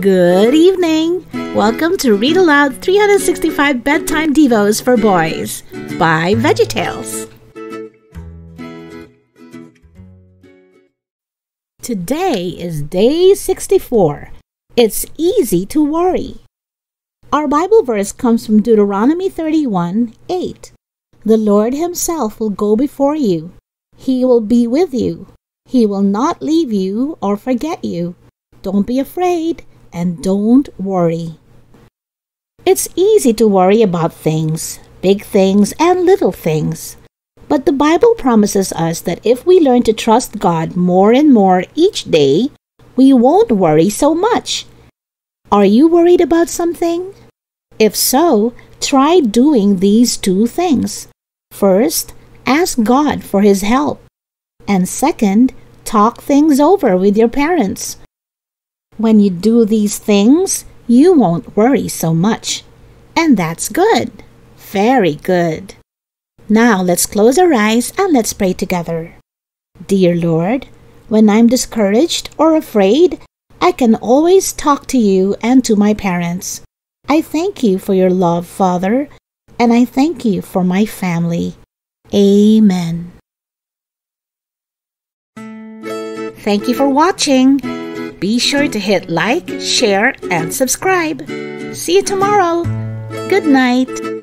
Good evening. Welcome to Read Aloud 365 Bedtime Devos for Boys by VeggieTales. Today is day 64. It's easy to worry. Our Bible verse comes from Deuteronomy 31 8. The Lord Himself will go before you, He will be with you, He will not leave you or forget you. Don't be afraid and don't worry. It's easy to worry about things, big things and little things. But the Bible promises us that if we learn to trust God more and more each day, we won't worry so much. Are you worried about something? If so, try doing these two things. First, ask God for His help. And second, talk things over with your parents. When you do these things, you won't worry so much. And that's good. Very good. Now let's close our eyes and let's pray together. Dear Lord, when I'm discouraged or afraid, I can always talk to you and to my parents. I thank you for your love, Father, and I thank you for my family. Amen. Thank you for watching. Be sure to hit like, share, and subscribe. See you tomorrow. Good night.